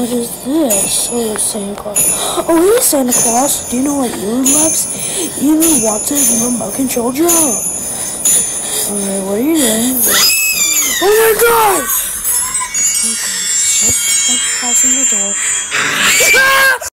What is this? Oh, Santa Claus. Oh, hey, Santa Claus. Do you know what Elon loves? Elon wants a remote control drone. Alright, what are you doing? Oh my god! Okay, shut the passing the door. Ah!